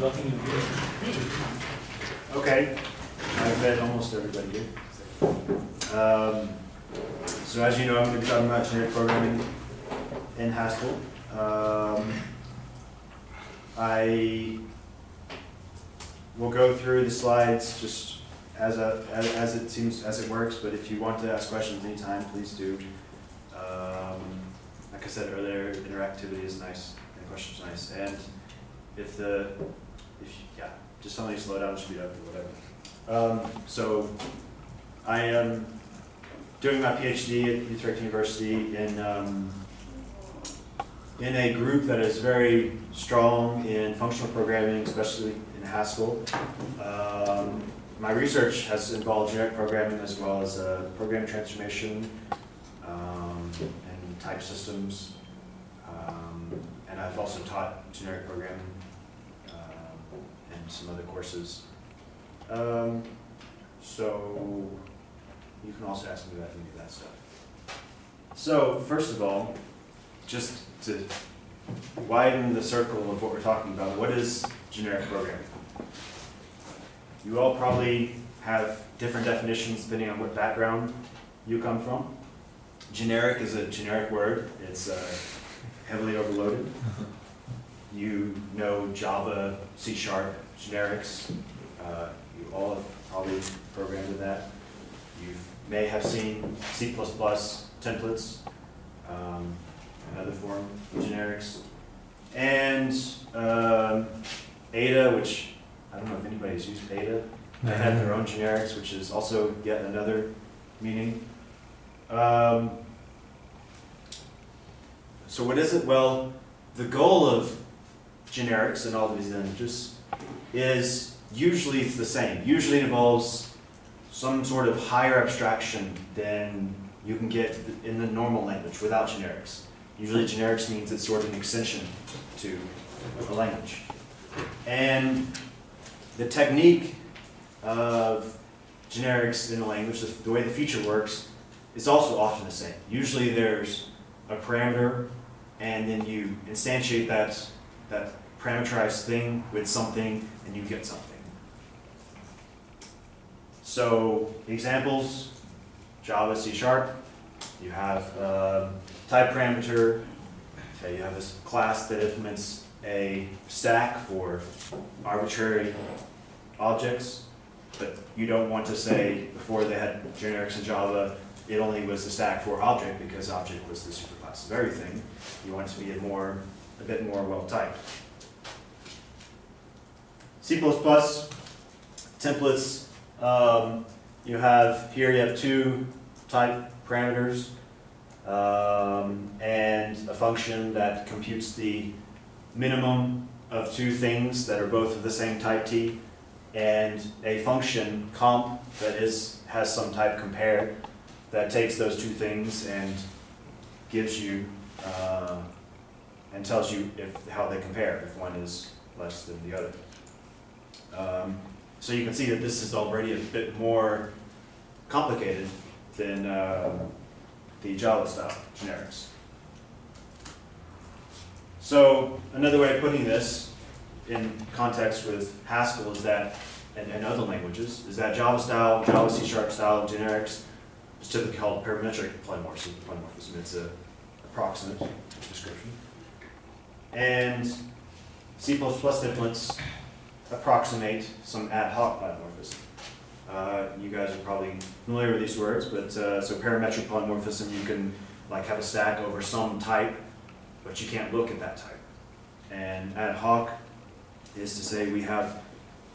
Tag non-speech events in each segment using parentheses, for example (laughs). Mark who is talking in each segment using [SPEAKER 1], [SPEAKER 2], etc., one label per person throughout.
[SPEAKER 1] Nothing.
[SPEAKER 2] Okay, I've met almost everybody here. Um, So as you know, I'm going to be talking about generic programming in Haskell. Um, I will go through the slides just as, a, as as it seems, as it works, but if you want to ask questions anytime, please do. Um, Like I said earlier, interactivity is nice, and questions are nice, and if the, if, you- yeah, just tell me to slow down, speed up, or whatever. Um, so, I am doing my PhD at Utrecht University in, um, in a group that is very strong in functional programming, especially in Haskell. Um, my research has involved generic programming as well as uh, program transformation um, and type systems. Um, and I've also taught generic programming and some other courses. Um, so you can also ask me about any of that stuff. So first of all, just to widen the circle of what we're talking about, what is generic programming? You all probably have different definitions depending on what background you come from. Generic is a generic word. It's uh, heavily overloaded. (laughs) You know Java, C Sharp, generics. Uh, You all have probably programmed in that. You may have seen C++ templates, um, another form of generics. And um, Ada, which I don't know if anybody's used Ada. They have their own generics, which is also yet another meaning. Um, so what is it? Well, the goal of generics in all of these languages is usually it's the same. Usually it involves some sort of higher abstraction than you can get in the normal language without generics. Usually generics means it's sort of an extension to a language. And the technique of generics in a language, the, the way the feature works, is also often the same. Usually there's a parameter, and then you instantiate that, that parameterized thing with something, and you get something. So examples, Java, C Sharp, you have a type parameter, okay, you have this class that implements a stack for arbitrary objects, but you don't want to say, before they had generics in Java, it only was the stack for object because object was the superclass of everything. You want to be a more, a bit more well typed. C++, templates, um, you have, here you have two type parameters, um, and a function that computes the minimum of two things that are both of the same type t, and a function comp that is has some type compare that takes those two things and gives you uh, and tells you if how they compare if one is less than the other. Um, so you can see that this is already a bit more complicated than uh, the Java style generics. So another way of putting this in context with Haskell is that, and, and other languages, is that Java style, Java C Sharp style generics is typically called parametric polymorphism. polymorphism. It's a approximate description. And C++ templates approximate some ad hoc polymorphism. Uh, you guys are probably familiar with these words, but uh, so parametric polymorphism, you can like have a stack over some type, but you can't look at that type. And ad hoc is to say we have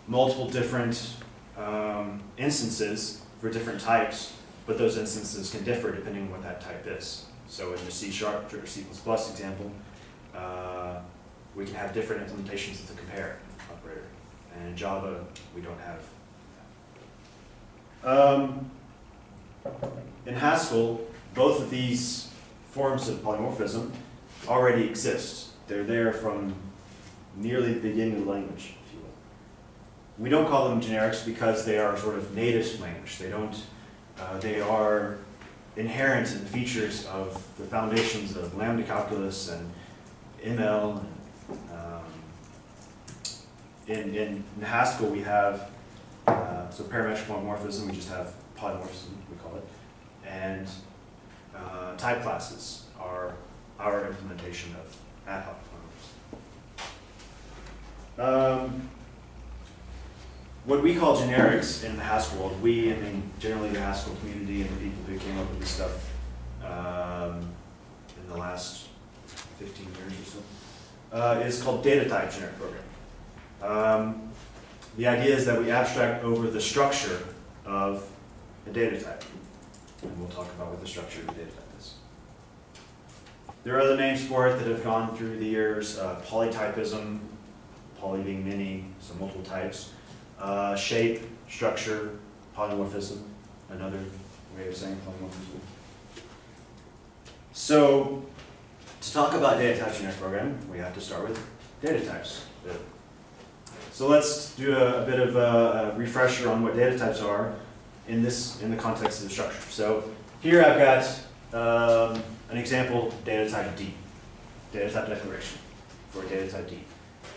[SPEAKER 2] multiple different um, instances for different types, but those instances can differ depending on what that type is. So in the C sharp or C++ example, uh, we can have different implementations the compare. And in Java, we don't have. Um, in Haskell, both of these forms of polymorphism already exist. They're there from nearly the beginning of the language, if you will. We don't call them generics because they are sort of native language. They don't, uh, they are inherent in the features of the foundations of lambda calculus and ML and, in, in in Haskell, we have, uh, so parametric polymorphism, we just have polymorphism, we call it. And uh, type classes are our implementation of ad hoc polymorphism. Um, What we call generics in the Haskell world, we, I mean, generally the Haskell community and the people who came up with this stuff um, in the last fifteen years or so, uh, is called data type generic program. Um, The idea is that we abstract over the structure of a data type. And we'll talk about what the structure of a data type is. There are other names for it that have gone through the years, uh, polytypism, poly being many, so multiple types. Uh, shape, structure, polymorphism, another way of saying polymorphism. So, to talk about data types in our program, we have to start with data types. So let's do a, a bit of a, a refresher on what data types are in this, in the context of the structure. So here I've got um, an example data type D, data type declaration for data type D.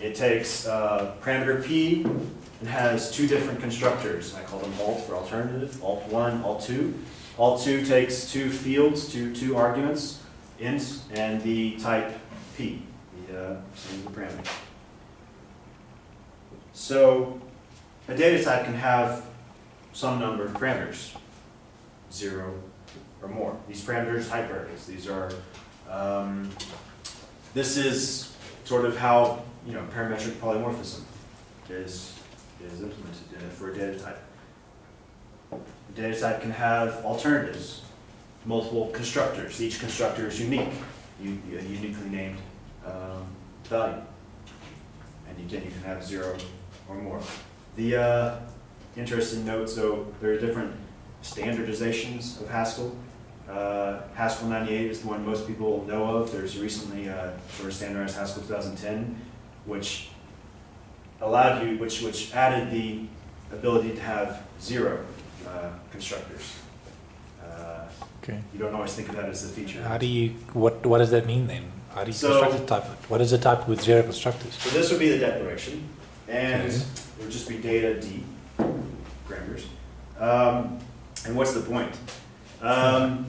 [SPEAKER 2] It takes uh, parameter P and has two different constructors. I call them alt for alternative, alt1, alt2. Alt2 takes two fields, two, two arguments, int and the type P, the uh, parameter. So a data type can have some number of parameters, zero or more. These parameters, variables, these are, um, this is sort of how, you know, parametric polymorphism is, is implemented for a data type. A data type can have alternatives, multiple constructors. Each constructor is unique, uniquely named um, value. And again, you can have zero or more. The uh, interesting note, so there are different standardizations of Haskell. Uh, Haskell 98 is the one most people know of. There's recently uh, sort of standardized Haskell 2010, which allowed you, which, which added the ability to have zero uh, constructors. Uh,
[SPEAKER 3] Okay.
[SPEAKER 2] you don't always think of that as a feature.
[SPEAKER 3] How do you, what, what does that mean then? How do you
[SPEAKER 2] So-
[SPEAKER 3] construct a type? What is a type with zero constructors?
[SPEAKER 2] So this would be the declaration, and it would just be data D parameters. Um, and what's the point? Um,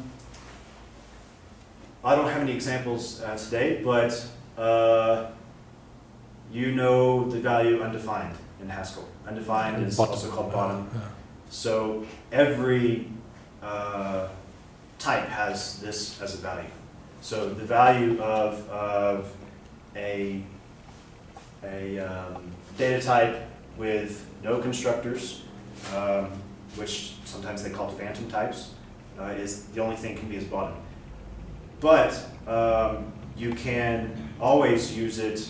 [SPEAKER 2] I don't have any examples uh, today, but uh, you know the value undefined in Haskell. Undefined is
[SPEAKER 3] Bottom.
[SPEAKER 2] also called bottom.
[SPEAKER 3] Yeah.
[SPEAKER 2] So every uh, type has this as a value. So the value of, of a, a um, data type with no constructors, um, which sometimes they call phantom types, uh, is the only thing can be as bottom. But um, you can always use it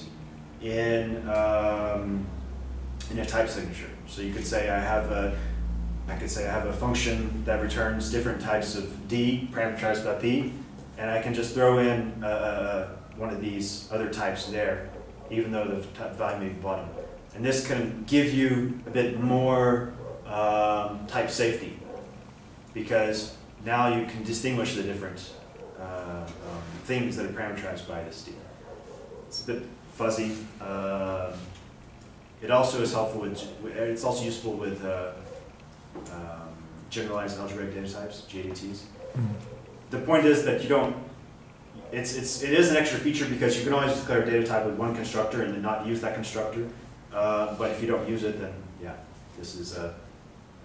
[SPEAKER 2] in, um, in a type signature. So you could say I have a, I could say I have a function that returns different types of D parameterized by P, and I can just throw in uh, uh, one of these other types there, even though the value may be bottom. And this can give you a bit more um, type safety, because now you can distinguish the different uh, um, things that are parameterized by this D. It's a bit fuzzy. Um, it also is helpful with, it's also useful with uh, um, generalized algebraic data types, GADTs.
[SPEAKER 3] Mm.
[SPEAKER 2] The point is that you don't, it's, it's, it is an extra feature because you can always declare a data type with one constructor and then not use that constructor. Uh, but if you don't use it, then yeah, this is a,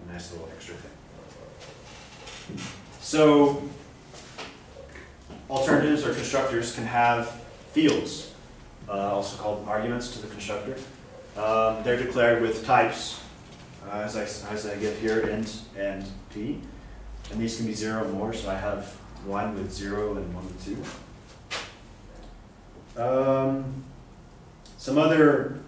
[SPEAKER 2] a nice little extra thing. So alternatives or constructors can have fields, uh, also called arguments to the constructor. Um, they're declared with types, uh, as I, as I give here, int and p. And these can be zero or more, so I have one with zero and one with two. Um, some other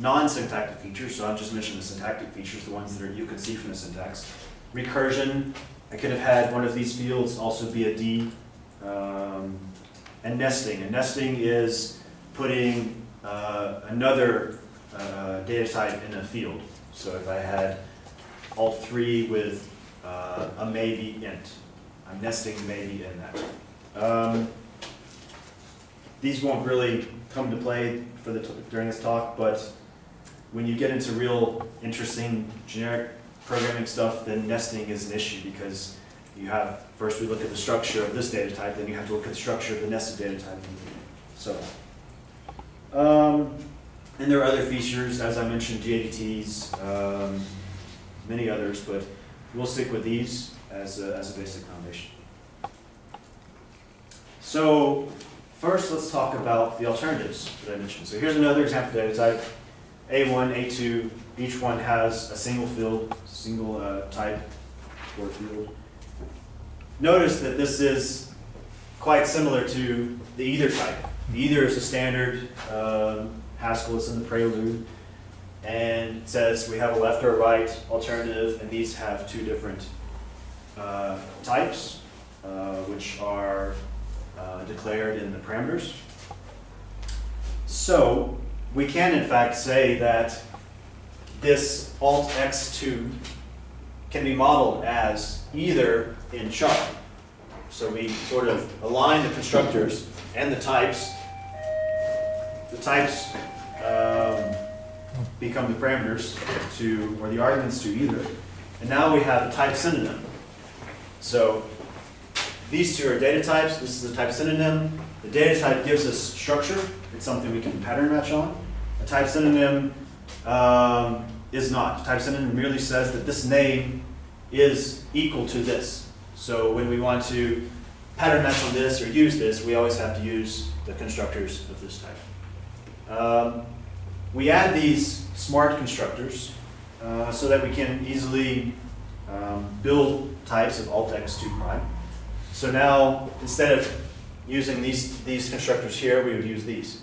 [SPEAKER 2] non-syntactic features, so I've just mentioned the syntactic features, the ones that are, you can see from the syntax. Recursion, I could have had one of these fields also be a D. Um, and nesting, and nesting is putting uh, another uh, data type in a field. So if I had all three with uh, a maybe int, I'm nesting maybe in that. Um, these won't really come to play for the, during this talk, but when you get into real interesting generic programming stuff, then nesting is an issue because you have, first we look at the structure of this data type, then you have to look at the structure of the nested data type, so. Um, and there are other features, as I mentioned, GADTs, um, many others, but we'll stick with these as a, as a basic foundation. So first, let's talk about the alternatives that I mentioned. So here's another example data type, A1, A2, each one has a single field, single uh, type for field. Notice that this is quite similar to the either type. The either is a standard um, Haskell, it's in the prelude, and it says we have a left or right alternative, and these have two different uh, types, uh, which are uh, declared in the parameters. So we can in fact say that this alt x2 can be modeled as either in char. So we sort of align the constructors and the types. The types um, become the parameters to, or the arguments to either. And now we have a type synonym. So these two are data types. This is a type synonym. The data type gives us structure. It's something we can pattern match on. A type synonym um, is not. A Type synonym merely says that this name is equal to this. So when we want to pattern match on this or use this, we always have to use the constructors of this type. Um, we add these smart constructors uh, so that we can easily um, build types of alt x2 prime. So now, instead of using these, these constructors here, we would use these.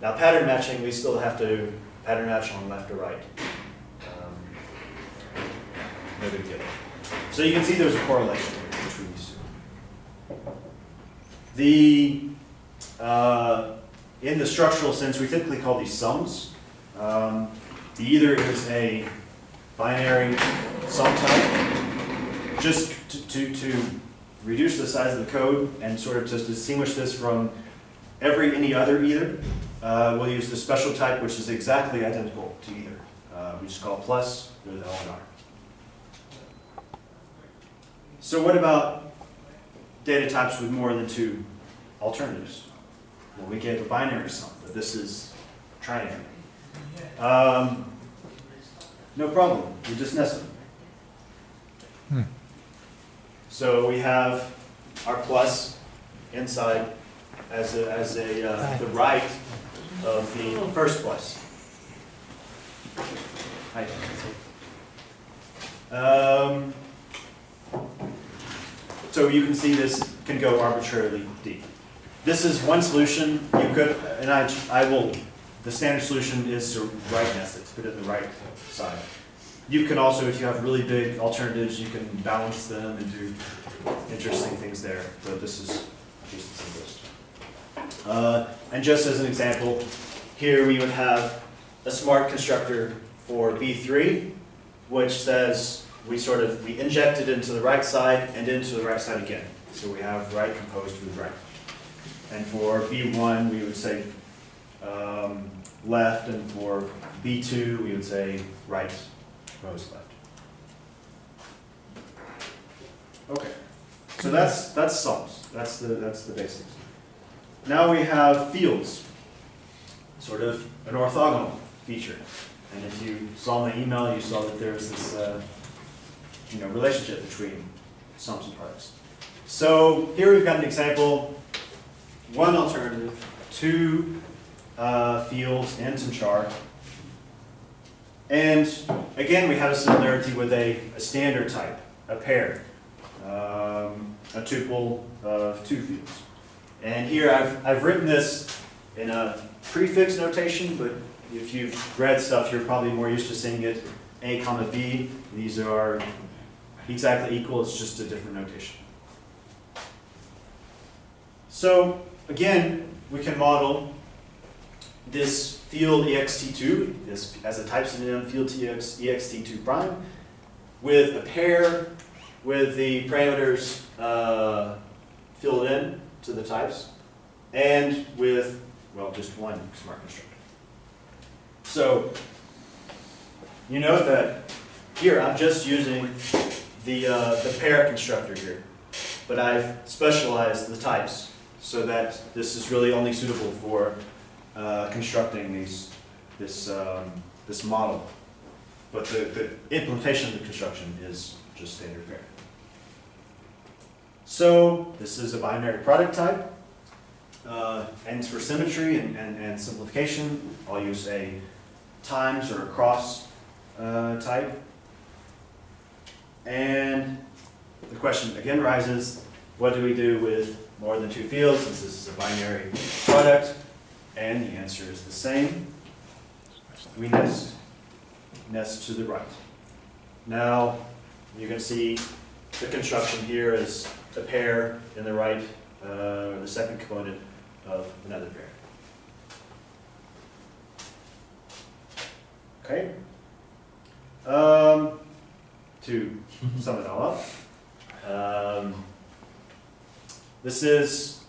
[SPEAKER 2] Now pattern matching, we still have to pattern match on left or right. Um, no big deal. So you can see there's a correlation between these two. The, uh, in the structural sense, we typically call these sums. Um, the either is a binary sum type, just to, to, to reduce the size of the code and sort of just distinguish this from every any other either. Uh, we'll use the special type, which is exactly identical to either. Uh, we just call it plus with L and R. So what about data types with more than two alternatives? Well, we gave a binary sum, but this is trinary. Um, no problem, we just nest them.
[SPEAKER 3] Hmm.
[SPEAKER 2] So we have our plus inside as a, as a, uh, the right of the first plus. Hi. Um, so you can see this can go arbitrarily deep. This is one solution. You could, and I, I will, the standard solution is to right nest it, put it in the right side. You can also, if you have really big alternatives, you can balance them and do interesting things there, but this is just the simplest. Uh, and just as an example, here we would have a smart constructor for B3, which says we sort of, we inject it into the right side and into the right side again. So we have right composed with right. And for B1, we would say um, left, and for B2, we would say right composed left. Okay, so that's, that's sums. That's the, that's the basics. Now we have fields, sort of an orthogonal feature. And if you saw my email, you saw that there's this, uh, you know, relationship between sums and products. So here we've got an example, one alternative, two uh, fields and some char. And again, we have a similarity with a, a standard type, a pair, um, a tuple of two fields. And here I've, I've written this in a prefix notation, but if you've read stuff, you're probably more used to seeing it A comma B. These are exactly equal, it's just a different notation. So again, we can model this field ext2 this as a type synonym field tx, ext2 prime with a pair with the parameters uh, filled in to the types and with, well, just one smart constructor. So you note that here, I'm just using the, uh, the pair constructor here. But I've specialized the types so that this is really only suitable for uh, constructing these, this, um, this model. But the, the implementation of the construction is just standard pair. So this is a binary product type. Uh, and for symmetry and, and, and simplification, I'll use a times or a cross uh, type. And the question again rises, what do we do with more than two fields since this is a binary product? And the answer is the same. We nest, nest to the right. Now, you can see the construction here is a pair in the right, uh, or the second component of another pair. Okay? Um, to sum it all up. Um, this is,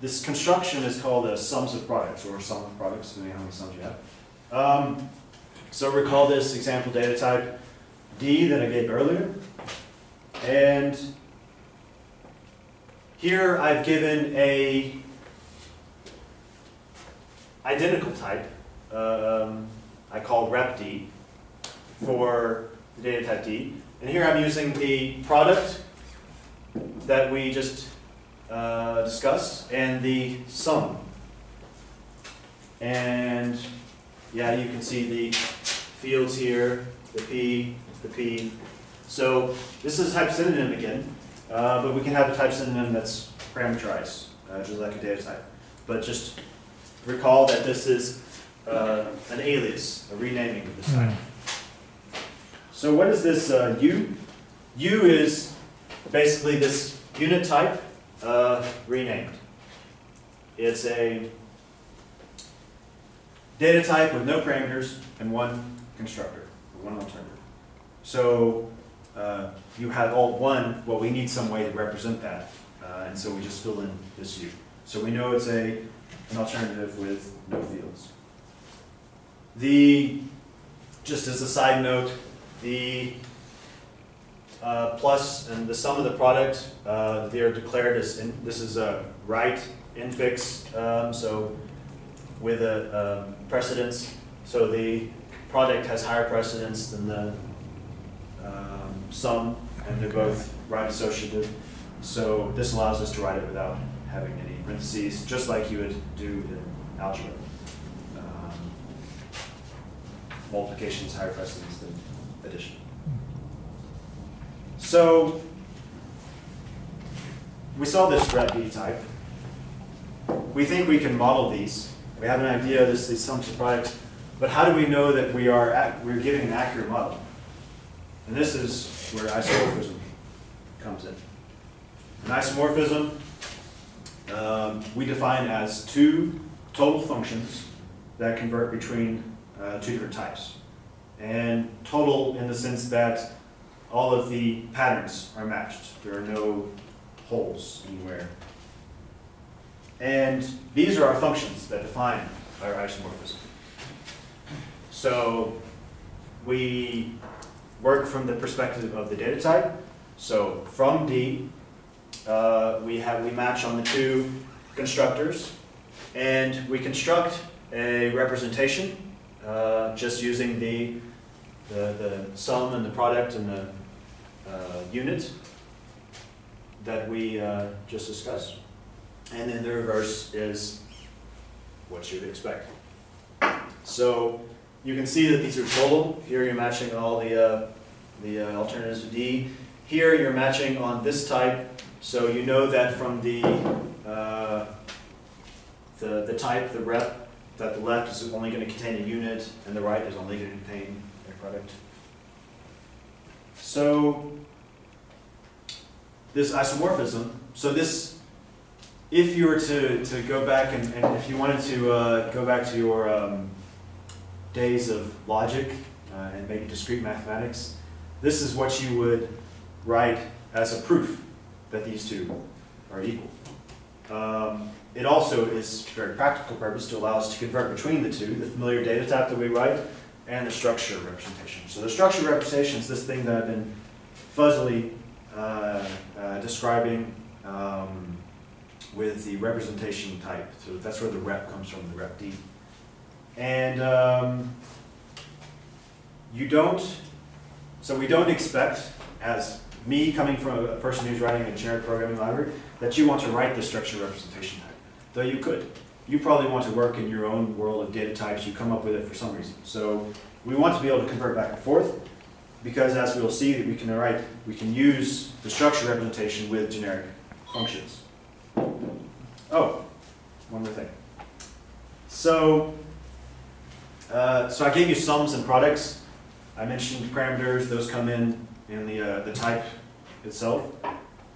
[SPEAKER 2] this construction is called a sums of products, or sum of products, depending on how many sums you have. Um, so recall this example data type D that I gave earlier. And here I've given a identical type, um, I call rep D, for the data type D. And here I'm using the product that we just uh, discussed and the sum. And yeah, you can see the fields here, the P, the P. So this is type synonym again, uh, but we can have a type synonym that's parameterized, uh, just like a data type. But just recall that this is uh, an alias, a renaming of this type. So what is this uh, U? U is basically this unit type uh, renamed. It's a data type with no parameters and one constructor, one alternative. So uh, you have alt one, well, we need some way to represent that. Uh, and so we just fill in this U. So we know it's a, an alternative with no fields. The, just as a side note, the uh, plus and the sum of the product, uh, they are declared as, in, this is a right infix, um, so with a um, precedence. So the product has higher precedence than the sum, and they're both right associative. So this allows us to write it without having any parentheses, just like you would do in algebra. Um, multiplication is higher precedence than addition. So we saw this rep D type. We think we can model these. We have an idea of this, these sums of products, but how do we know that we are at, we're giving an accurate model? And this is where isomorphism comes in. An isomorphism um, we define as two total functions that convert between uh, two different types. And total in the sense that all of the patterns are matched. There are no holes anywhere. And these are our functions that define our isomorphism. So we work from the perspective of the data type. So from D, uh, we have we match on the two constructors, and we construct a representation uh, just using the, the the sum and the product and the uh, unit that we uh, just discussed. And then the reverse is what you'd expect. So you can see that these are total. Here you're matching all the, uh, the uh, alternatives to D. Here you're matching on this type. So you know that from the, uh, the, the type, the rep, that the left is only going to contain a unit and the right is only going to contain a product. So this isomorphism, so this, if you were to, to go back and, and if you wanted to uh, go back to your um, days of logic uh, and maybe discrete mathematics, this is what you would write as a proof that these two are equal. Um, it also is very practical purpose to allow us to convert between the two. The familiar data type that we write and the structure representation. So the structure representation is this thing that I've been fuzzily uh, uh, describing um, with the representation type. So that's where the rep comes from, the rep D. And um, you don't, so we don't expect, as me coming from a person who's writing a generic programming library, that you want to write the structure representation type, though you could. You probably want to work in your own world of data types, you come up with it for some reason. So we want to be able to convert back and forth, because as we'll see, we can write, we can use the structure representation with generic functions. Oh, one more thing. So, uh, so I gave you sums and products. I mentioned parameters; those come in in the uh, the type itself.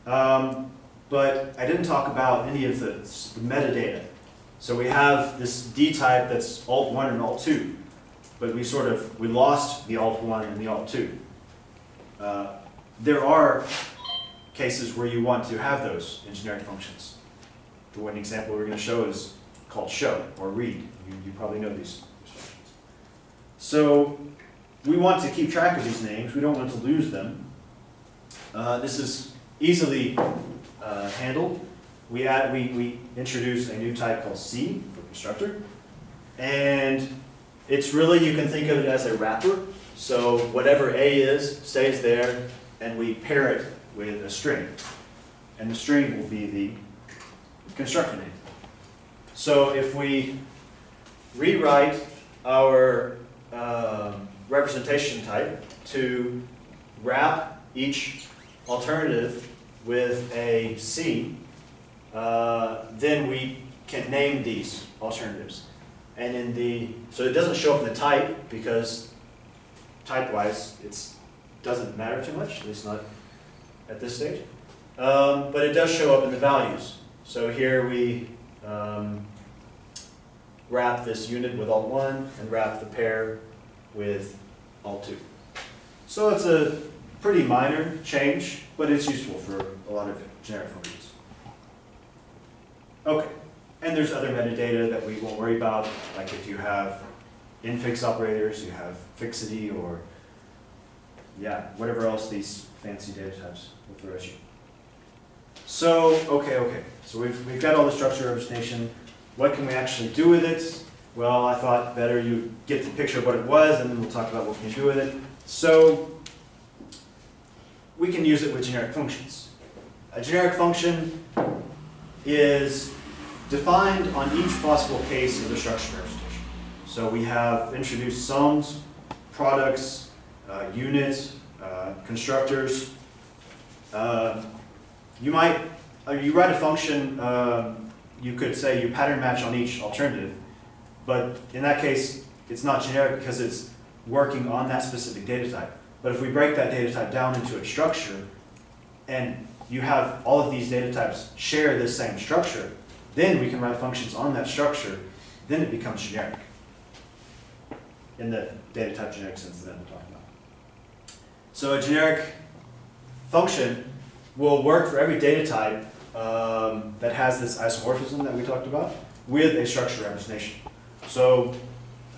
[SPEAKER 2] Um, but I didn't talk about any of the, the metadata. So we have this D type that's alt one and alt two, but we sort of we lost the alt one and the alt two. Uh, there are cases where you want to have those in generic functions. The one example we're going to show is called show or read. You, you probably know these. So we want to keep track of these names. We don't want to lose them. Uh, this is easily uh, handled. We, add, we, we introduce a new type called C for constructor. And it's really, you can think of it as a wrapper. So whatever A is stays there, and we pair it with a string. And the string will be the constructor name. So if we rewrite our um, representation type to wrap each alternative with a C, uh, then we can name these alternatives. And in the, so it doesn't show up in the type because type-wise, it doesn't matter too much, at least not at this stage. Um, but it does show up in the values. So here we um, wrap this unit with alt 1 and wrap the pair with alt 2. So it's a pretty minor change, but it's useful for a lot of generic functions. Okay, and there's other metadata that we won't worry about, like if you have infix operators, you have fixity, or yeah, whatever else these fancy data types will throw at you. So, okay, okay. So we've, we've got all the structure representation. What can we actually do with it? Well, I thought better you get the picture of what it was, and then we'll talk about what we can do with it. So, we can use it with generic functions. A generic function is defined on each possible case of the structure representation. So we have introduced sums, products, uh, units, uh, constructors. Uh, you might, uh, you write a function, um, you could say you pattern match on each alternative, but in that case, it's not generic because it's working on that specific data type. But if we break that data type down into a structure, and you have all of these data types share this same structure, then we can write functions on that structure, then it becomes generic. In the data type generic sense that we're talking about. So a generic function will work for every data type um, that has this isomorphism that we talked about with a structure representation. So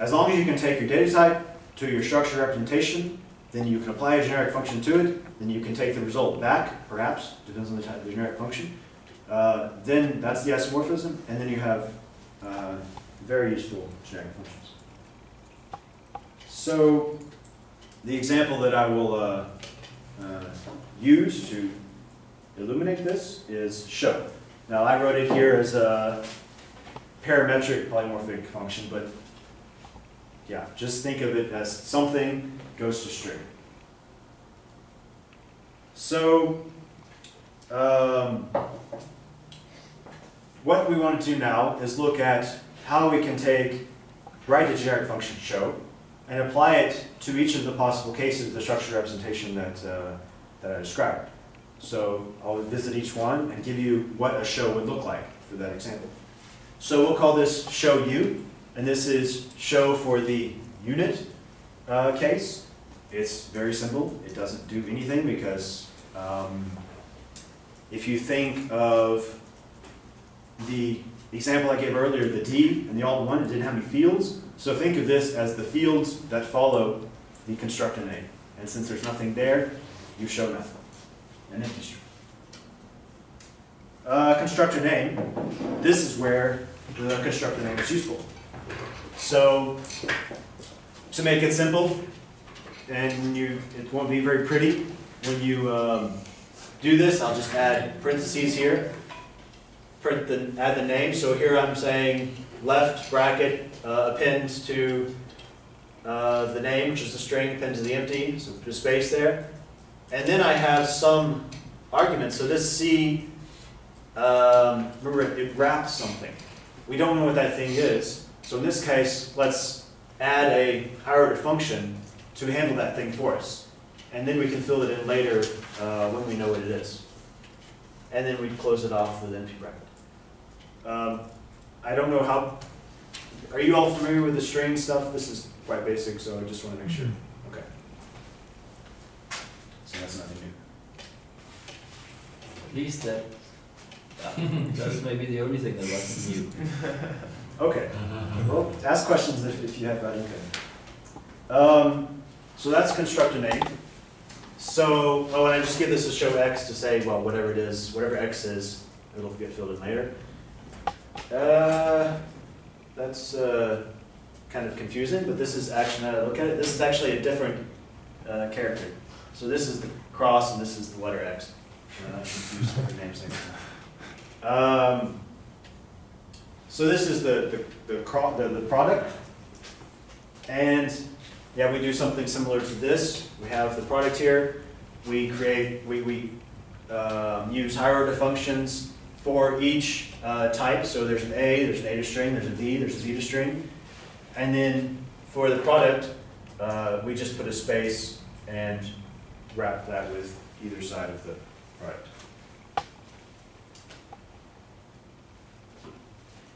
[SPEAKER 2] as long as you can take your data type to your structure representation, then you can apply a generic function to it, then you can take the result back, perhaps, depends on the type of the generic function. Uh, then that's the isomorphism, and then you have uh, very useful generic functions. So the example that I will uh, uh use to illuminate this is show. Now I wrote it here as a parametric polymorphic function, but yeah, just think of it as something goes to string. So, um, what we want to do now is look at how we can take, write a generic function show, and apply it to each of the possible cases of the structure representation that, uh, that I described. So I'll visit each one and give you what a show would look like for that example. So we'll call this show u, and this is show for the unit uh, case. It's very simple. It doesn't do anything because um, if you think of the example I gave earlier, the D and the alt one, it didn't have any fields, So think of this as the fields that follow the constructor name. And since there's nothing there, you show nothing. An empty string. Uh, constructor name, this is where the constructor name is useful. So, to make it simple, and you, it won't be very pretty, when you um, do this, I'll just add parentheses here. Print the, add the name, so here I'm saying left bracket uh, append to uh, the name, which is the string, append to the empty, so put a space there. And then I have some arguments, so this C, um, remember it- it wraps something. We don't know what that thing is, so in this case, let's add a higher order function to handle that thing for us. And then we can fill it in later uh, when we know what it is. And then we close it off with empty bracket. Um, I don't know how, are you all familiar with the string stuff? This is quite basic, so I just want to make sure. Okay. So that's nothing new.
[SPEAKER 4] At least that, uh, (laughs) that's maybe the only thing that wasn't new. (laughs)
[SPEAKER 2] Okay, well, ask questions if, if you have that, okay. Um, so that's constructor name. So, oh, and I just give this a show x to say, well, whatever it is, whatever x is, it'll get filled in later. Uh, that's, uh, kind of confusing, but this is actually, now that look at it, this is actually a different, uh, character. So this is the cross and this is the letter x. Uh. Um, so this is the, the, the, the, the product. And, yeah, we do something similar to this. We have the product here. We create, we, we, um, use order functions for each, uh, type. So there's an A, there's an A to string, there's a D, there's a D to string. And then for the product, uh, we just put a space and wrap that with either side of the product.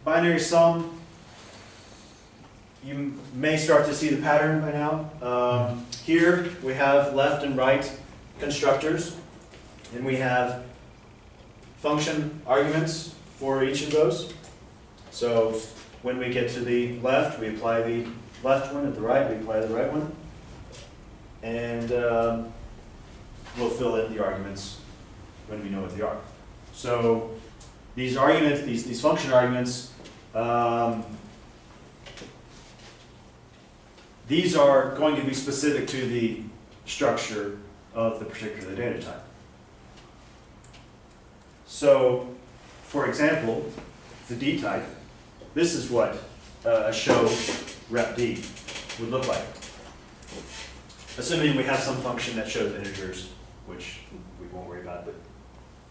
[SPEAKER 2] Binary sum, you may start to see the pattern by now. Um, Here, we have left and right constructors, and we have function arguments for each of those. So when we get to the left, we apply the left one, at the right, we apply the right one. And um, we'll fill in the arguments when we know what they are. So these arguments, these, these function arguments, um, these are going to be specific to the structure of the particular data type. So, for example, the D type, this is what uh, a show rep D would look like. Assuming we have some function that shows integers, which we won't worry about, but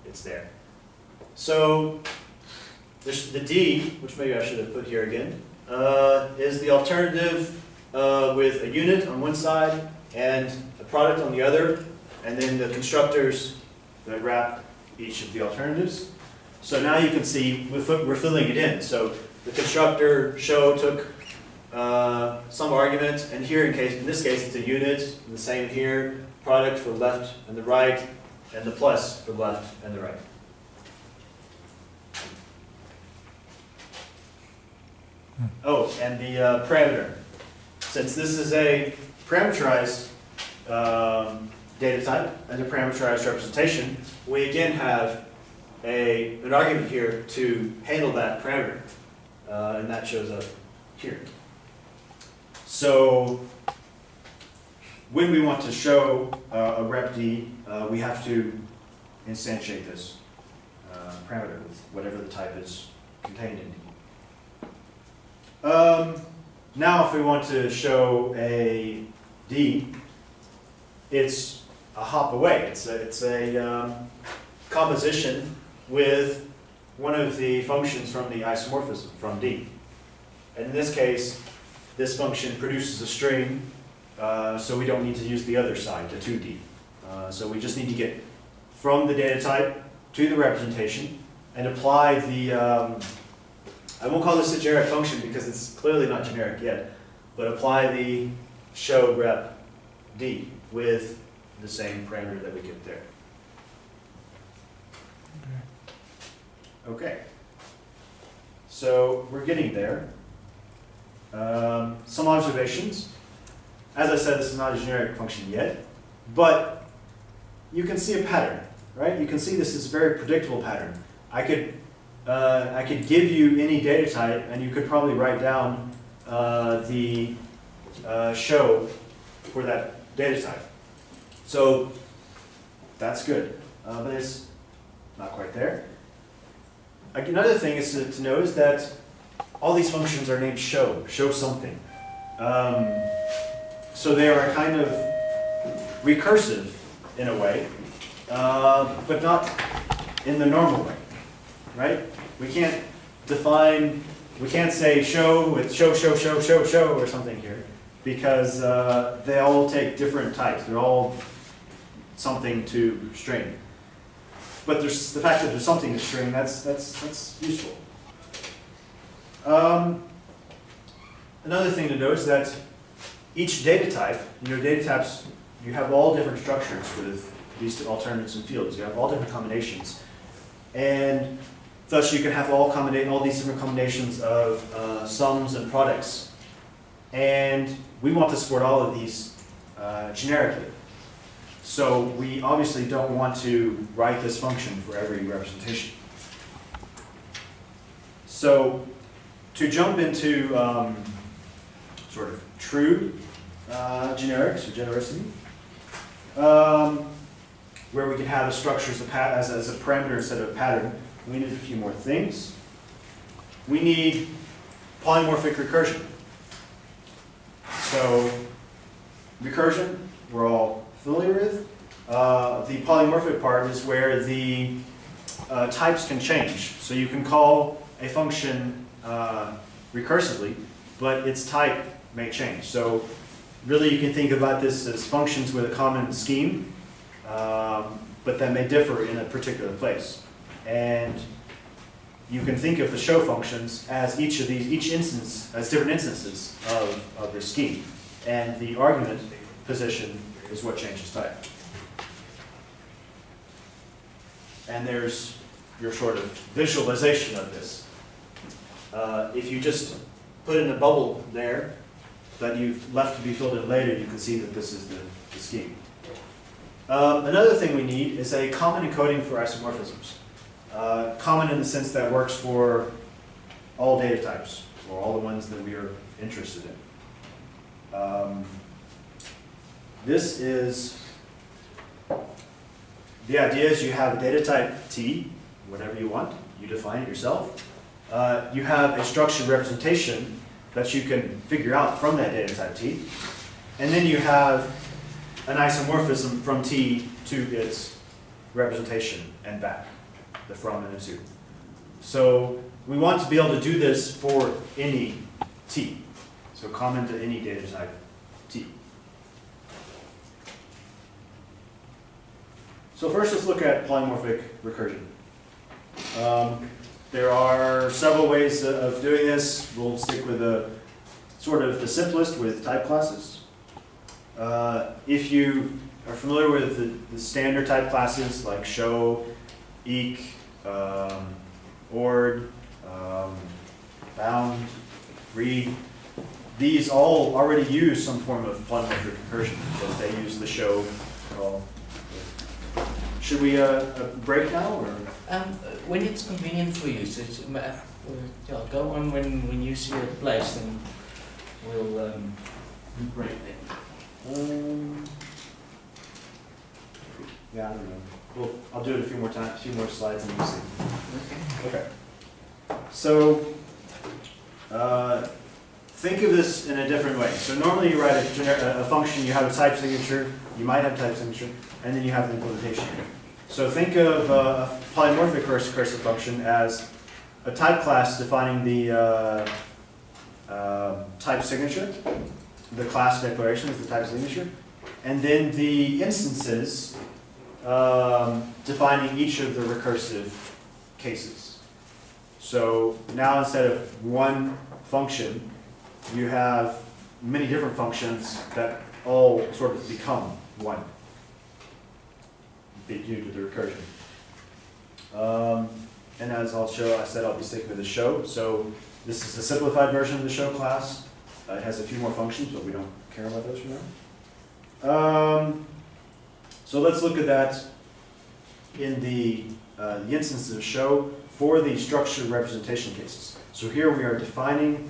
[SPEAKER 2] it's there. So, the D, which maybe I should have put here again, uh, is the alternative uh, with a unit on one side and a product on the other, and then the constructors that wrap each of the alternatives. So now you can see we're we're filling it in. So the constructor show took uh, some argument, and here in case in this case it's a unit. And the same here, product for left and the right, and the plus for left and the right. Oh, and the uh, parameter. Since this is a parameterized um, data type and a parameterized representation, we again have a, an argument here to handle that parameter. Uh, and that shows up here. So when we want to show uh, a rep D, uh, we have to instantiate this uh, parameter with whatever the type is contained in D. Um, now if we want to show a D, it's a hop away. It's a, it's a um, composition with one of the functions from the isomorphism from D. And in this case, this function produces a string, uh, so we don't need to use the other side, the to D. Uh, so we just need to get from the data type to the representation and apply the, um, I won't call this a generic function because it's clearly not generic yet, but apply the show rep D with the same parameter that we get there. Okay. So we're getting there. Um, some observations. As I said, this is not a generic function yet, but you can see a pattern, right? You can see this is a very predictable pattern. I could, uh, I could give you any data type, and you could probably write down uh, the uh, show for that data type. So that's good, uh, but it's not quite there. Another thing is to, to know is that all these functions are named show, show something. Um, so they are kind of recursive in a way, uh, but not in the normal way, right? We can't define, we can't say show with show, show, show, show, show or something here because uh, they all take different types. They're all something to string. But there's the fact that there's something to string, that's, that's, that's useful. Um, another thing to note is that each data type, you know, data types, you have all different structures with these alternates and fields. You have all different combinations. And thus you can have all combinate all these different combinations of uh, sums and products. And we want to support all of these uh, generically. So we obviously don't want to write this function for every representation. So to jump into um, sort of true uh, generics or genericity, um, where we can have a structure as a, as, as a parameter instead of a pattern, we need a few more things. We need polymorphic recursion. So recursion, we're all familiar with. Uh, the polymorphic part is where the uh, types can change. So you can call a function uh, recursively, but its type may change. So really you can think about this as functions with a common scheme, um, but that may differ in a particular place. And you can think of the show functions as each of these, each instance, as different instances of, of the scheme. And the argument position is what changes type. And there's your sort of visualization of this. Uh, if you just put in a bubble there that you've left to be filled in later, you can see that this is the, the scheme. Um, another thing we need is a common encoding for isomorphisms. Uh, common in the sense that works for all data types, or all the ones that we are interested in. Um, this is, the idea is you have a data type T, whatever you want, you define it yourself. Uh, you have a structured representation that you can figure out from that data type T. And then you have an isomorphism from T to its representation and back, the from and the to. So we want to be able to do this for any T. So common to any data type T. So first let's look at polymorphic recursion. Um, there are several ways of doing this. We'll stick with the sort of the simplest with type classes. Uh, if you are familiar with the, the, standard type classes like show, eq, um, ord, um, bound, read, these all already use some form of polymorphic recursion because they use the show call. Should we uh, uh, break now or?
[SPEAKER 1] Um, when it's convenient for you, so it's, uh, yeah, go on when, when you see a place, then we'll um, break then.
[SPEAKER 2] Um, yeah, I don't know. Well, I'll do it a few more times, a few more slides and we'll see.
[SPEAKER 1] Okay.
[SPEAKER 2] Okay. So, uh, think of this in a different way. So normally you write a, a function, you have a type signature, you might have a type signature, and then you have the implementation. So think of uh, a polymorphic recursive function as a type class defining the uh, uh, type signature. The class declaration is the type signature. And then the instances um, defining each of the recursive cases. So now instead of one function, you have many different functions that all sort of become one be due to the recursion. Um, and as I'll show, I said I'll be sticking with the show. So this is a simplified version of the show class. Uh, it has a few more functions, but we don't care about those for now. Um, so let's look at that in the, uh, the instances of show for the structured representation cases. So here we are defining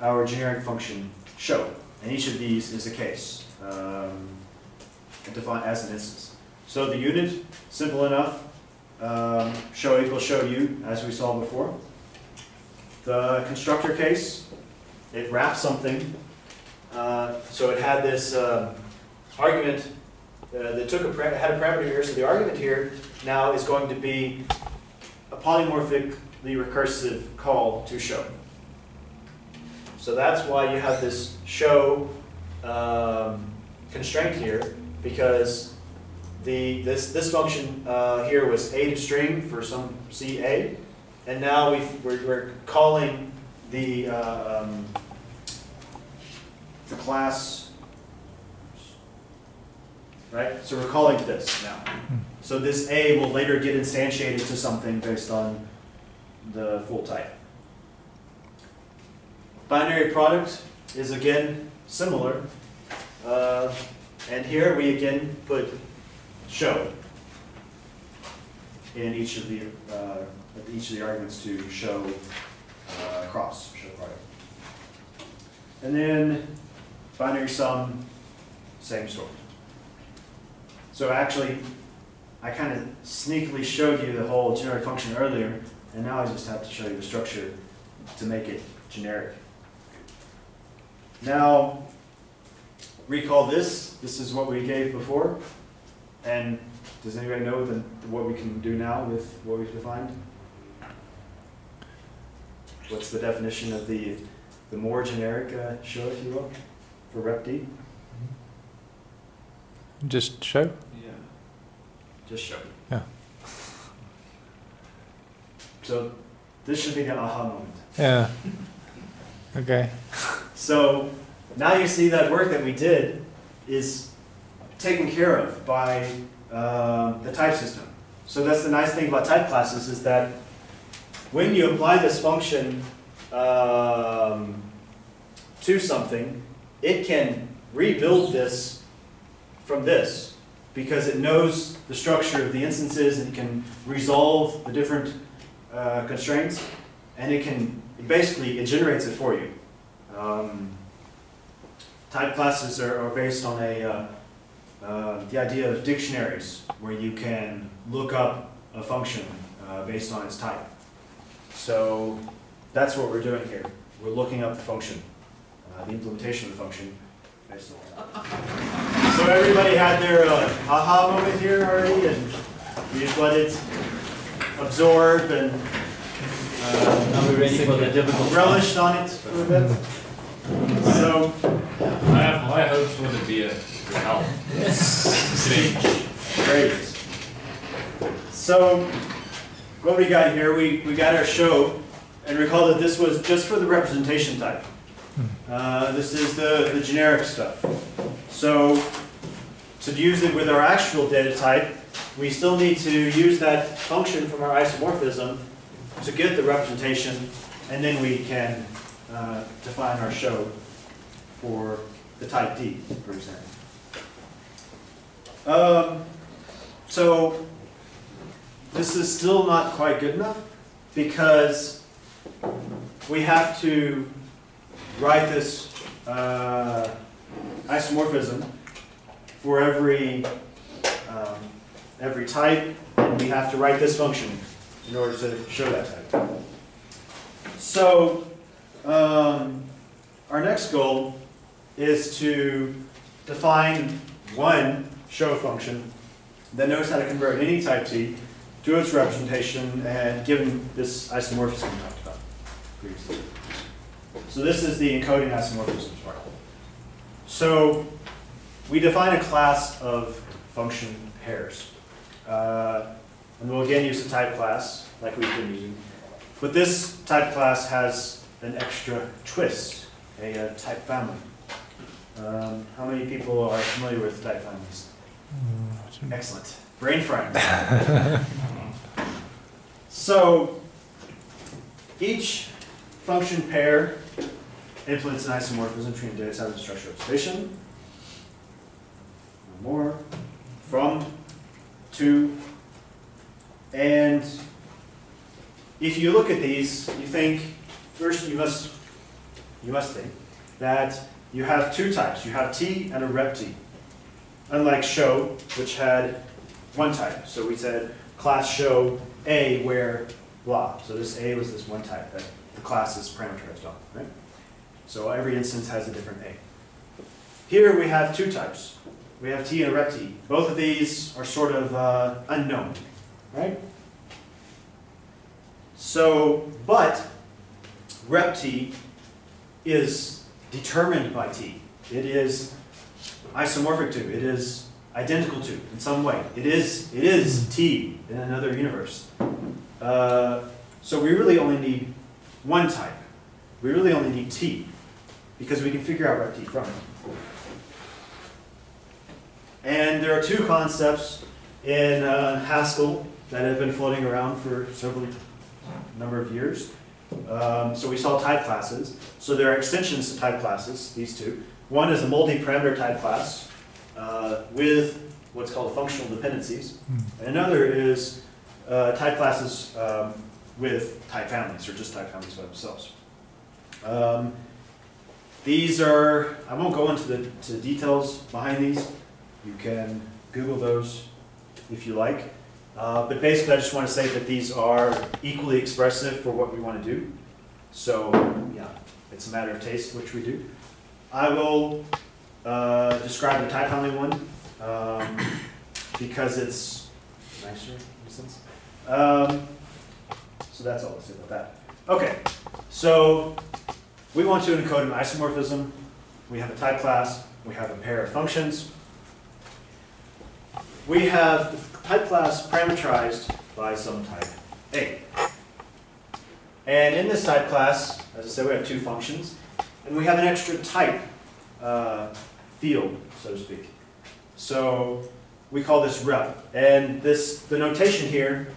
[SPEAKER 2] our generic function show, and each of these is a case, um, defined as an instance. So the unit, simple enough, um, show equals show you, as we saw before. The constructor case, it wraps something, uh, so it had this um, argument uh, that took a, had a parameter here, so the argument here now is going to be a polymorphically recursive call to show. So that's why you have this show um, constraint here, because the, this, this function uh, here was a to string for some CA, and now we're, we're calling the, uh, um, the class, right? So we're calling this now. So this A will later get instantiated to something based on the full type. Binary product is again similar. Uh, and here we again put show in each of the, uh, each of the arguments to show uh, cross, show product. And then binary sum, same story. So actually, I kind of sneakily showed you the whole generic function earlier, and now I just have to show you the structure to make it generic. Now, recall this, this is what we gave before, and does anybody know the, what we can do now with what we've defined? What's the definition of the, the more generic uh, show, if you will, for rep D?
[SPEAKER 3] Just show?
[SPEAKER 2] Yeah. Just show.
[SPEAKER 3] Yeah.
[SPEAKER 2] So this should be the aha moment.
[SPEAKER 3] Yeah. Okay.
[SPEAKER 2] So now you see that work that we did is taken care of by um, the type system. So that's the nice thing about type classes is that when you apply this function um, to something, it can rebuild this from this because it knows the structure of the instances and it can resolve the different uh, constraints and it can basically it generates it for you. Um, type classes are, are based on a uh, uh, the idea of dictionaries where you can look up a function uh, based on its type. So that's what we're doing here. We're looking up the function, uh, the implementation of the function based on. So everybody had their uh, aha moment here already, and we just let it absorb and uh,
[SPEAKER 4] Now we're ready for the difficult.
[SPEAKER 2] relished on it for a bit. (laughs) So,
[SPEAKER 5] I have high hopes for the beer. Help.
[SPEAKER 2] great. So, what we got here, we, we got our show, and recall that this was just for the representation type. Uh, this is the, the generic stuff. So, to use it with our actual data type, we still need to use that function from our isomorphism to get the representation, and then we can uh, define our show for the type D, for example. Um, so this is still not quite good enough because we have to write this uh, isomorphism for every um, every type, and we have to write this function in order to show that type. So um, our next goal is to define one show function that knows how to convert any type T to its representation and given this isomorphism we talked about previously. So this is the encoding isomorphism part. So we define a class of function pairs. Uh, and we'll again use the type class like we've been using. But this type class has an extra twist, a, uh type family. Um, how many people are familiar with type families? Excellent. Brain frying. (laughs) so each function pair implements an isomorphism between data type and structure observation. One more. From, to, and if you look at these, you think, first you must, you must think that you have two types. You have T and a rep T. Unlike show, which had one type. So we said class show A where blah. So this A was this one type that the class is parameterized on, right? So every instance has a different A. Here we have two types. We have T and rep T. Both of these are sort of uh, unknown, right? So, but rep T is determined by T. It is isomorphic to, it is identical to in some way. It is, it is T in another universe. Uh, so we really only need one type. We really only need T because we can figure out rep T from it. And there are two concepts in uh, Haskell that have been floating around for several number of years. Um, so we saw type classes. So there are extensions to type classes, these two. One is a multi-parameter type class uh, with what's called functional dependencies. And another is uh, type classes um, with type families, or just type families by themselves. Um, these are, I won't go into the to the details behind these. You can Google those if you like. Uh, but basically, I just want to say that these are equally expressive for what we want to do. So, yeah, it's a matter of taste which we do. I will uh, describe the type family one um, because it's nicer in a sense. Um, so that's all I'll say about that. Okay, so we want to encode an isomorphism. We have a type class. We have a pair of functions. We have the type class parameterized by some type A. And in this type class, as I said, we have two functions, and we have an extra type uh, field, so to speak. So we call this rep. And this, the notation here,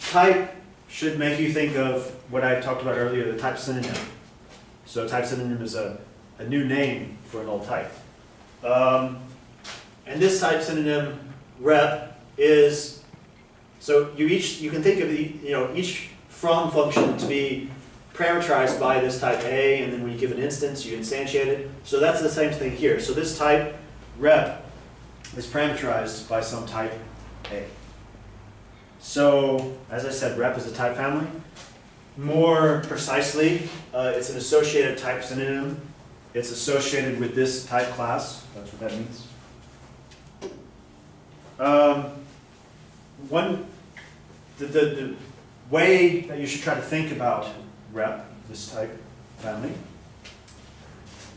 [SPEAKER 2] type should make you think of what I talked about earlier, the type synonym. So type synonym is a, a new name for an old type. Um, and this type synonym rep is, so you each, you can think of the, you know, each from function to be parameterized by this type A, and then when you give an instance, you instantiate it. So that's the same thing here. So this type rep is parameterized by some type A. So, as I said, rep is a type family. More precisely, uh, it's an associated type synonym. It's associated with this type class. That's what that means. Um, one, the, the, the way that you should try to think about rep, this type family,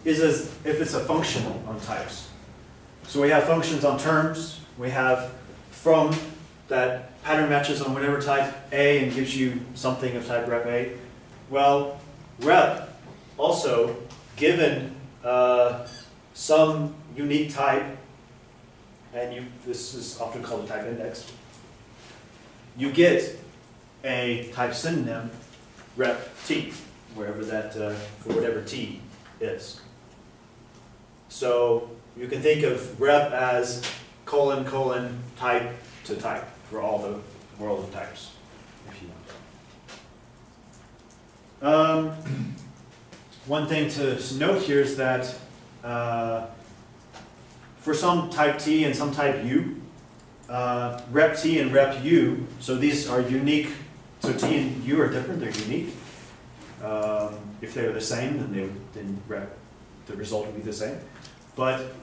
[SPEAKER 2] is as if it's a function on types. So we have functions on terms, we have from that pattern matches on whatever type A and gives you something of type rep A. Well, rep also given uh, some unique type, and you, this is often called a type index, you get a type synonym rep t, wherever that, uh, for whatever t is. So you can think of rep as colon, colon, type to type for all the world of types, if you want. Um, (clears throat) one thing to note here is that uh, for some type T and some type U, uh, rep T and rep U, so these are unique, so T and U are different, they're unique. Um, if they were the same, then they would, then rep, the result would be the same. But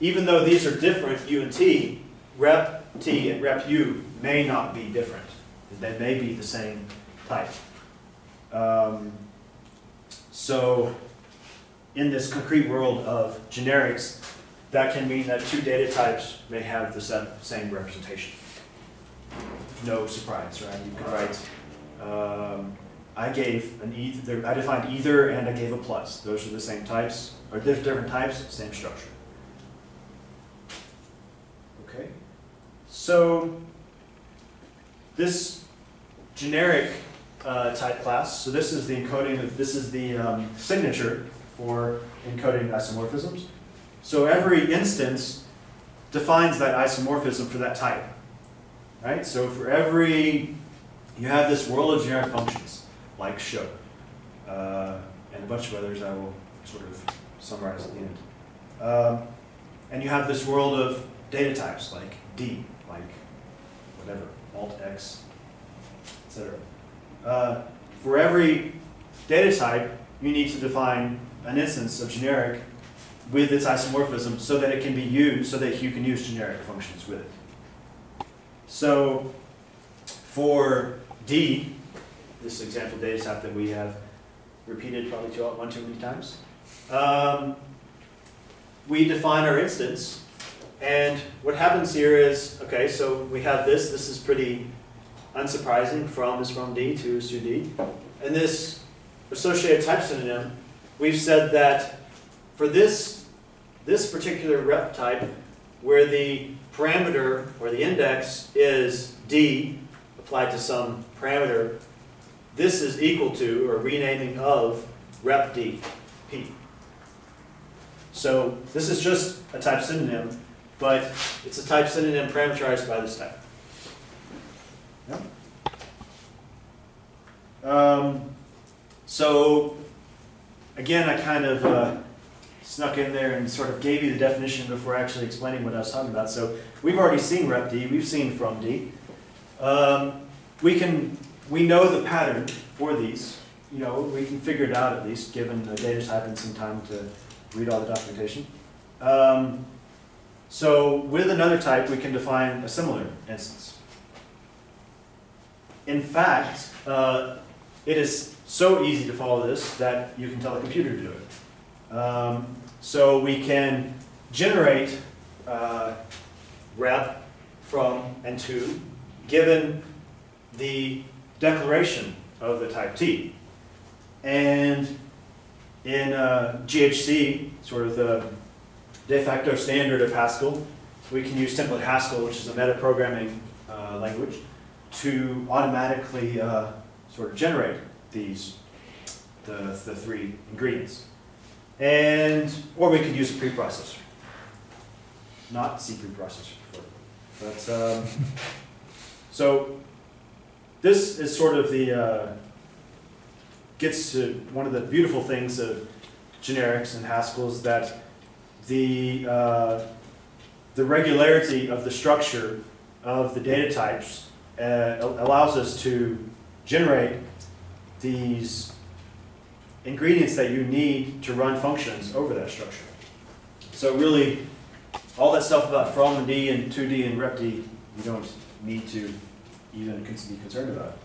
[SPEAKER 2] even though these are different, U and T, rep T and rep U may not be different. They may be the same type. Um, so in this concrete world of generics, that can mean that two data types may have the same representation. No surprise, right? You could write, um, I gave an either, I defined either and I gave a plus. Those are the same types, or diff- different types, same structure. Okay, so this generic uh, type class. So this is the encoding of, this is the um, signature for encoding isomorphisms. So every instance defines that isomorphism for that type. Right? So for every, you have this world of generic functions, like show, uh, and a bunch of others I will sort of summarize at the end. Um, and you have this world of data types, like D, like whatever, alt X, etc. Uh, for every data type, you need to define an instance of generic with its isomorphism so that it can be used, so that you can use generic functions with it. So for D, this example data type that we have repeated probably two, one too many times, um, we define our instance. And what happens here is, okay, so we have this, this is pretty unsurprising, from is from D, to is to D. And this associated type synonym, we've said that for this, this particular rep type, where the parameter or the index is D applied to some parameter, this is equal to, or renaming of, rep D, P. So this is just a type synonym, but it's a type synonym parameterized by this type. Um, so, again, I kind of uh, snuck in there and sort of gave you the definition before actually explaining what I was talking about. So we've already seen rep D, we've seen from D. Um, we can, we know the pattern for these. You know, we can figure it out at least, given the data type and some time to read all the documentation. Um, so with another type, we can define a similar instance. In fact, uh, it is so easy to follow this that you can tell the computer to do it. Um, so we can generate uh, rep from and to given the declaration of the type T. And in uh, GHC, sort of the de facto standard of Haskell, we can use template Haskell, which is a metaprogramming uh, language, to automatically uh, sort of generate these, the, the three ingredients. And, or we could use a preprocessor. Not C preprocessor. But, um, (laughs) so this is sort of the, uh, gets to one of the beautiful things of generics and Haskell is that the, uh, the regularity of the structure of the data types uh, allows us to generate these ingredients that you need to run functions over that structure. So really, all that stuff about from D and to D and rep D, you don't need to even be concerned about.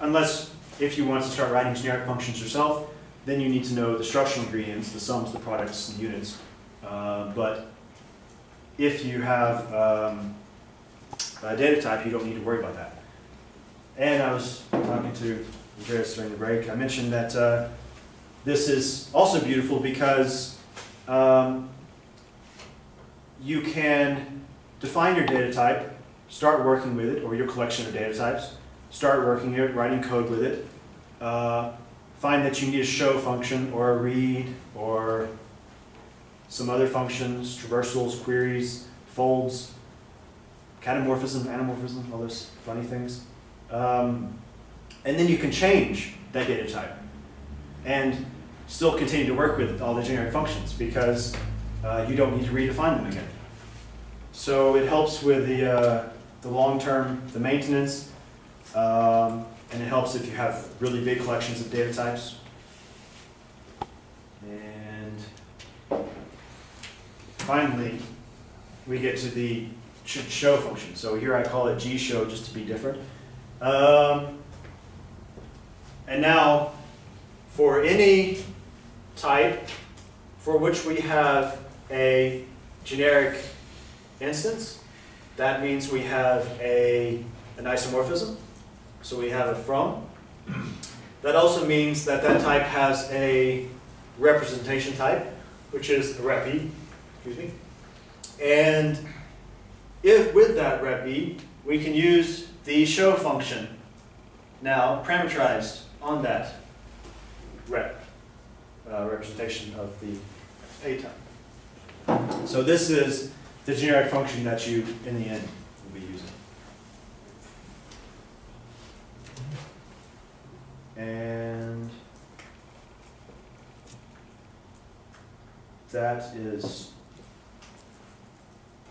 [SPEAKER 2] Unless, if you want to start writing generic functions yourself, then you need to know the structural ingredients, the sums, the products, and units. Uh, but if you have um, a data type, you don't need to worry about that. And I was talking to Andreas during the break. I mentioned that uh, this is also beautiful because um, you can define your data type, start working with it, or your collection of data types, start working it, writing code with it, uh, find that you need a show function or a read or some other functions, traversals, queries, folds, catamorphism, anamorphism, all those funny things. Um, and then you can change that data type and still continue to work with all the generic functions because uh, you don't need to redefine them again. So it helps with the, uh, the long-term, the maintenance, um, and it helps if you have really big collections of data types. And finally, we get to the show function. So here I call it gshow just to be different. Um, and now, for any type for which we have a generic instance, that means we have a, an isomorphism. So we have a from. That also means that that type has a representation type, which is a rep e, excuse me. And if with that rep e, we can use the show function now parameterized on that uh, representation of the data type. So this is the generic function that you, in the end, will be using. And that is,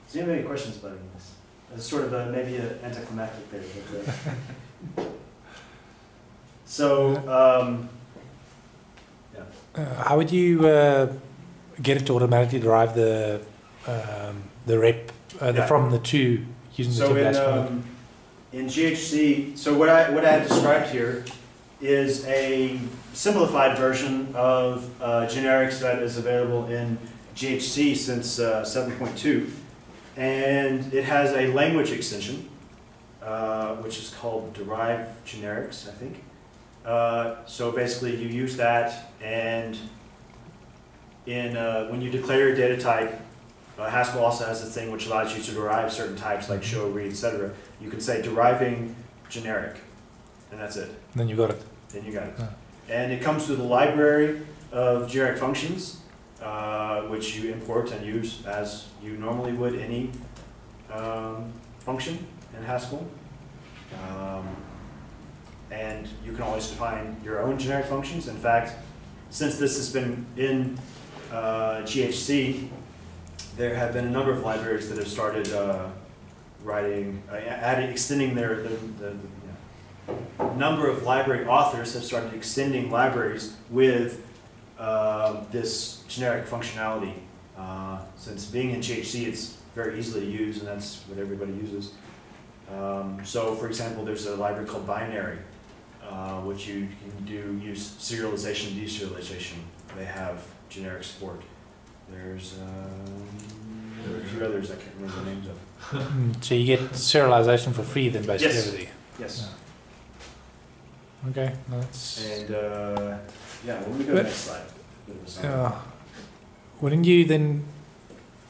[SPEAKER 2] does anyone have any questions about any of this? It's sort of a, maybe an anticlimactic there, but, uh, (laughs) so, um,
[SPEAKER 3] Uh, how would you uh, get it to automatically derive the um, the rep uh, the,
[SPEAKER 2] Yeah.
[SPEAKER 3] from the two using the
[SPEAKER 2] So
[SPEAKER 3] two
[SPEAKER 2] in, um, in GHC, so what I, what I have described here is a simplified version of uh, generics that is available in GHC since uh, 7.2. And it has a language extension, uh, which is called Derive Generics, I think. Uh, So basically, you use that and in, uh, when you declare your data type, uh, Haskell also has this thing which allows you to derive certain types like show, read, etc. You can say deriving generic, and that's it.
[SPEAKER 3] then you got it.
[SPEAKER 2] Then you got it.
[SPEAKER 3] Ah.
[SPEAKER 2] And it comes with a library of generic functions, uh, which you import and use as you normally would any um, function in Haskell. Um, and you can always define your own generic functions. In fact, since this has been in uh, GHC, there have been a number of libraries that have started uh, writing, uh, adding, extending their, the, the, you know, number of library authors have started extending libraries with uh, this generic functionality. Uh, since being in GHC, it's very easily to use, and that's what everybody uses. Um, so, for example, there's a library called Binary, uh, which you can do use serialization, deserialization. They have generic support. There's um, there are a few others I can't remember the names of. (laughs)
[SPEAKER 3] So you get serialization for free then basically
[SPEAKER 2] Yes.
[SPEAKER 3] everything.
[SPEAKER 2] Yes.
[SPEAKER 3] Okay, that's.
[SPEAKER 2] And uh, yeah, let me go to the next slide. Bit of a summary.
[SPEAKER 3] Yeah. Wouldn't you then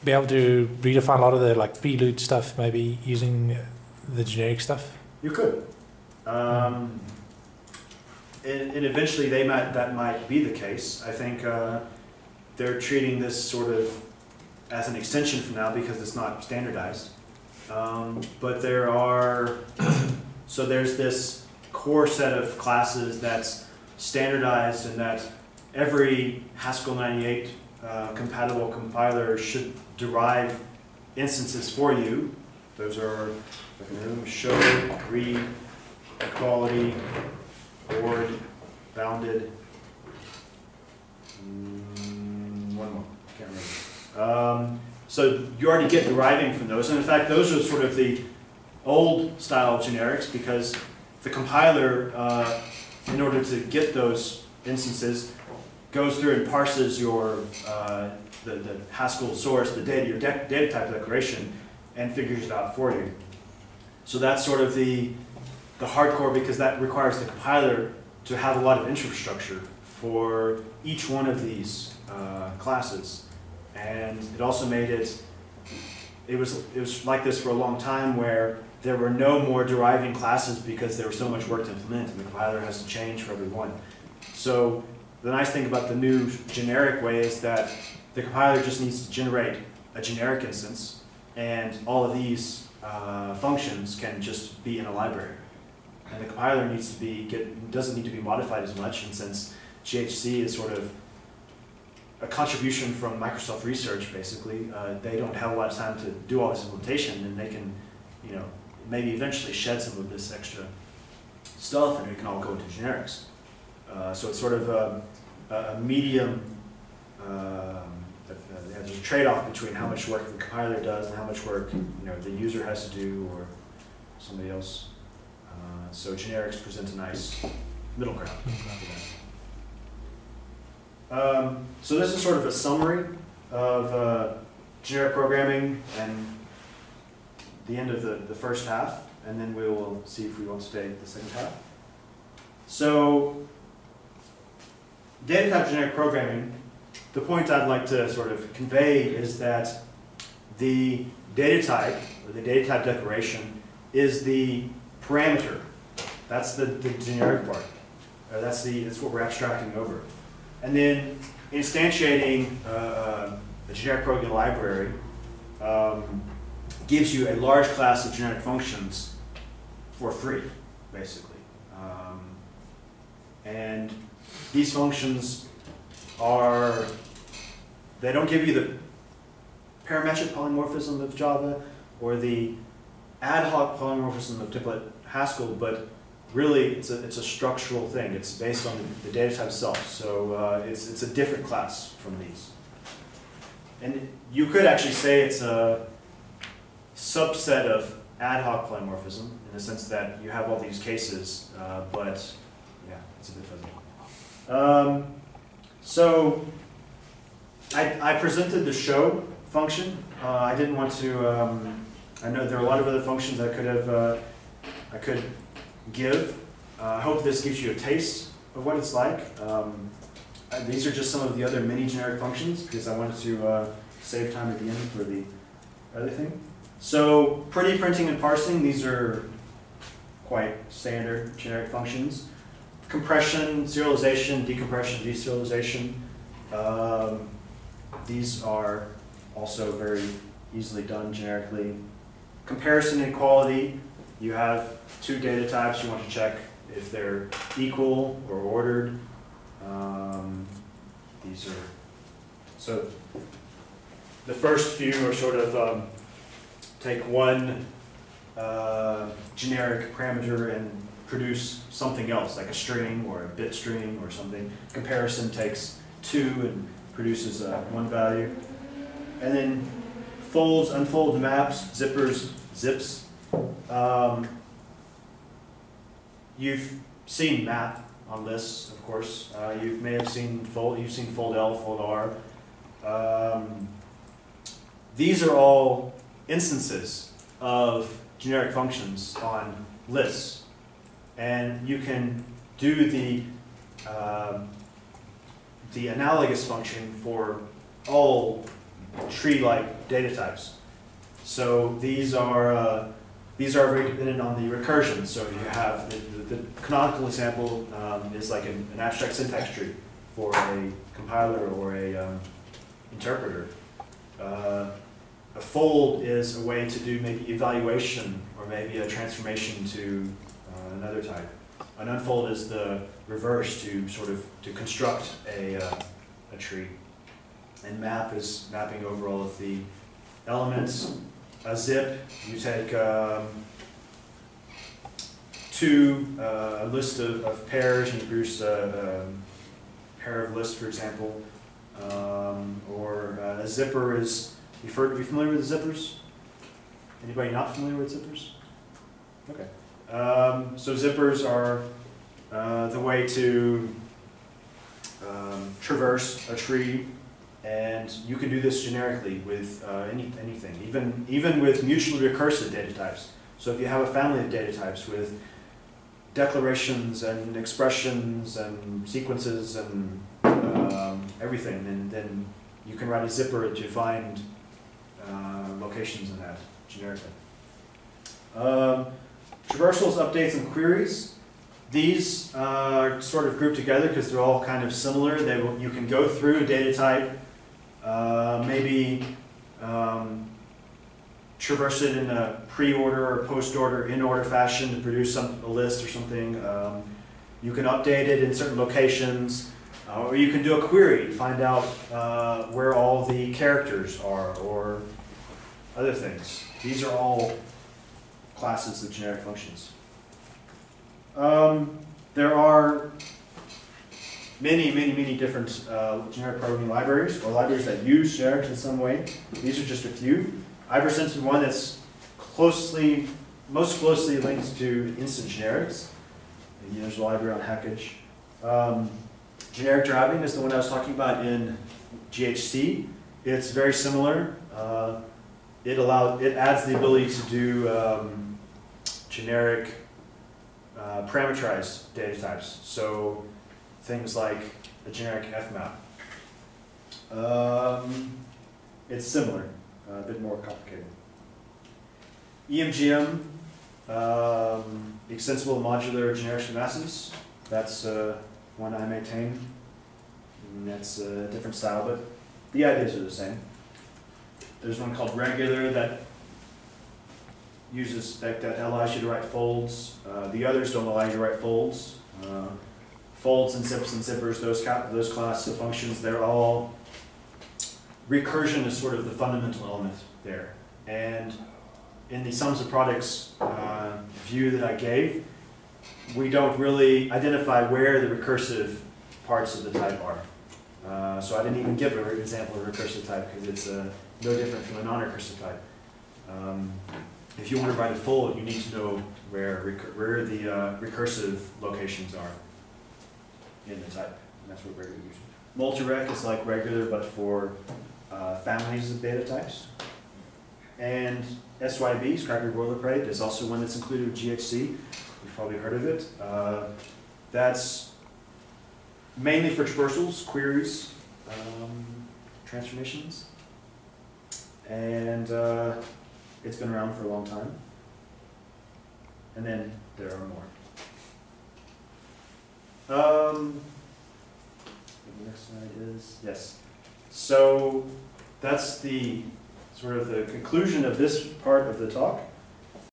[SPEAKER 3] be able to redefine a lot of the like prelude stuff, maybe using the generic stuff?
[SPEAKER 2] You could. Um, and, and eventually they might, that might be the case. I think uh, they're treating this sort of as an extension for now because it's not standardized. Um, but there are, (clears throat) so there's this core set of classes that's standardized and that every Haskell 98 uh, compatible compiler should derive instances for you. Those are, show, read, equality, ord, bounded. Mm, one more, can't remember. Um, so you already get deriving from those, and in fact, those are sort of the old style generics because the compiler, uh, in order to get those instances, goes through and parses your uh, the, the Haskell source, the data, your data type declaration, and figures it out for you. So that's sort of the the hardcore because that requires the compiler to have a lot of infrastructure for each one of these uh, classes, and it also made it. It was it was like this for a long time where there were no more deriving classes because there was so much work to implement, and the compiler has to change for every one. So the nice thing about the new generic way is that the compiler just needs to generate a generic instance, and all of these uh, functions can just be in a library. And the compiler needs to be get doesn't need to be modified as much, and since GHC is sort of a contribution from Microsoft Research, basically, uh, they don't have a lot of time to do all this implementation, and they can, you know, maybe eventually shed some of this extra stuff, and it can all go into generics. Uh, so it's sort of a, a medium. Um, uh, there's a trade-off between how much work the compiler does and how much work you know the user has to do, or somebody else. Uh, so generics present a nice middle ground. Um, so this is sort of a summary of uh, generic programming and the end of the, the first half, and then we will see if we want to stay the second half. So data type generic programming, the point I'd like to sort of convey is that the data type, or the data type declaration, is the parameter That's the, the generic part. Uh, that's the, that's what we're abstracting over. And then instantiating uh, uh, a generic programming library um, gives you a large class of generic functions for free, basically. Um, and these functions are, they don't give you the parametric polymorphism of Java or the ad hoc polymorphism of Diplet Haskell, but really it's a, it's a structural thing. It's based on the, data type itself. So uh, it's, it's a different class from these. And you could actually say it's a subset of ad hoc polymorphism in the sense that you have all these cases, uh, but yeah, it's a bit fuzzy. Um, so I, I presented the show function. Uh, I didn't want to, um, I know there are a lot of other functions I could have, uh, I could give. Uh, I hope this gives you a taste of what it's like. Um, uh, these are just some of the other mini generic functions because I wanted to uh, save time at the end for the other thing. So pretty printing and parsing, these are quite standard generic functions. Compression, serialization, decompression, deserialization. Um, these are also very easily done generically. Comparison and quality, you have two data types, you want to check if they're equal or ordered. Um, these are, so the first few are sort of, um, take one uh, generic parameter and produce something else, like a string or a bit string or something. Comparison takes two and produces uh, one value. And then folds, unfolds, maps, zippers, zips. Um, you've seen map on lists, of course. Uh, you may have seen fold, you've seen fold L, fold R. Um, these are all instances of generic functions on lists. And you can do the, um, the analogous function for all tree-like data types. So these are, uh, these are very dependent on the recursion. So you have, the, the, the canonical example um, is like an, an abstract syntax tree for a compiler or a um, interpreter. Uh, a fold is a way to do maybe evaluation or maybe a transformation to uh, another type. An unfold is the reverse to sort of to construct a, uh, a tree. And map is mapping over all of the elements. A zip, you take um, two, uh, a list of, of pairs and you produce a, a pair of lists, for example. Um, or uh, a zipper is you are you familiar with zippers? Anybody not familiar with zippers? Okay. Um, so zippers are uh, the way to um, traverse a tree, and you can do this generically with uh, any, anything, even, even with mutually recursive data types. So if you have a family of data types with declarations and expressions and sequences and um, everything, then, then you can write a zipper to find uh, locations in that generically. Um, traversals, updates, and queries. These uh, are sort of grouped together because they're all kind of similar. They will, you can go through a data type, uh, maybe um, traverse it in a pre-order or post-order, in-order fashion to produce some, a list or something. Um, you can update it in certain locations. Uh, or you can do a query, to find out uh, where all the characters are, or other things. These are all classes of generic functions. Um, there are many, many, many different uh, generic programming libraries, or libraries that use generics in some way. These are just a few. Iversense is one that's closely, most closely linked to instant generics. And there's a library on Hackage. Um, Generic deriving is the one I was talking about in GHC. It's very similar. Uh, it allows, it adds the ability to do um, generic uh, parameterized data types. So things like a generic fmap. Um, it's similar, uh, a bit more complicated. EMGM Um, extensible modular generic schematics, that's, uh, one I maintain. And that's a different style, but the ideas are the same. There's one called regular that uses, that, that allows you to write folds. Uh, the others don't allow you to write folds. Uh, folds and zips and zippers, those those classes of functions, they're all, recursion is sort of the fundamental element there. And in the sums of products uh, view that I gave, we don't really identify where the recursive parts of the type are. Uh, so I didn't even give an example of a recursive type because it's uh, no different from a non-recursive type. Um, if you want to write a fold, you need to know where, where the uh, recursive locations are in the type. And that's what regular uses. Multirec is like regular, but for uh, families of data types. And SYB, Scrap Your Boilerplate, is also one that's included with GHC. You've probably heard of it. Uh, that's mainly for traversals, queries, um, transformations. And uh, it's been around for a long time. And then there are more. Um, the next slide is, yes. So that's the sort of the conclusion of this part of the talk.